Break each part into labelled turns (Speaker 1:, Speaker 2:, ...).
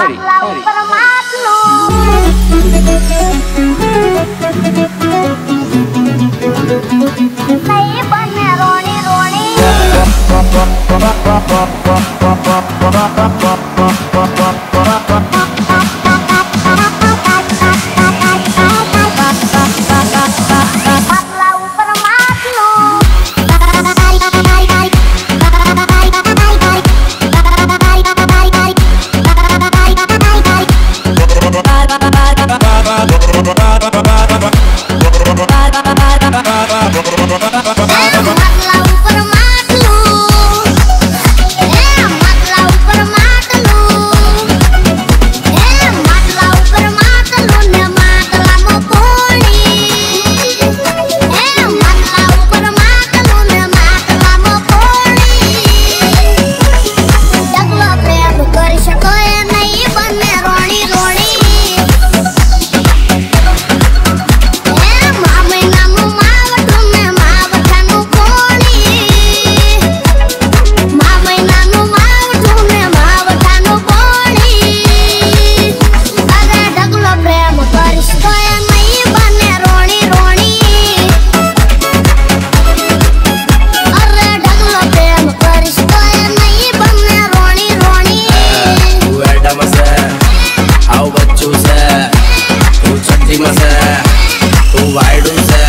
Speaker 1: Mari. Thank you. Famous તું વાયડું છે.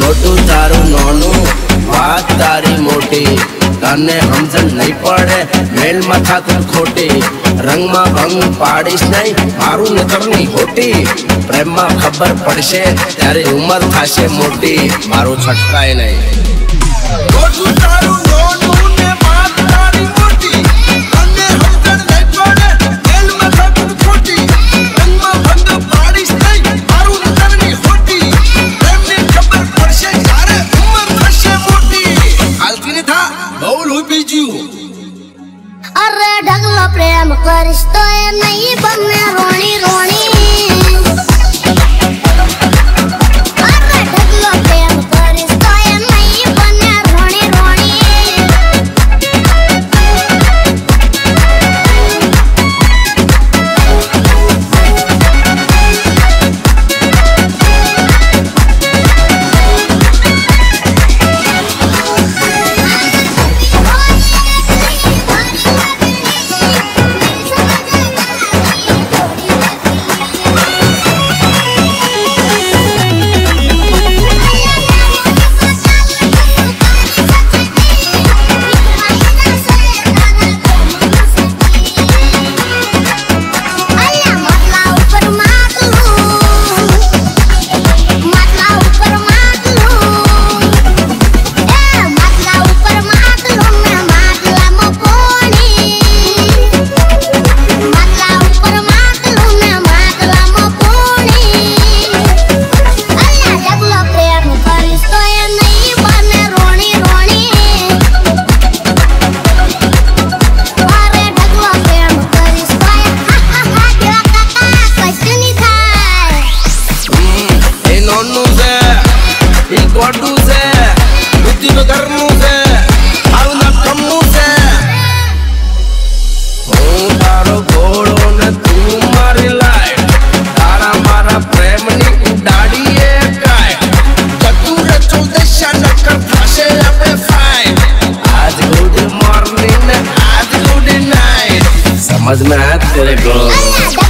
Speaker 1: મોટું
Speaker 2: તારું નોનું વાત તારી મોટી, તને સમજણ નહીં પડે મેલમાં થાતું ખોટી, રંગમાં ભંગ પાડીશ નહીં, મારું નતરની ખોટી પ્રેમમાં ખબર પડશે, ત્યારે ઉંમર થશે મોટી,
Speaker 1: મારું છટકાય નહીં. प्रेम करिश्तो नहीं बम आजमात तेरे को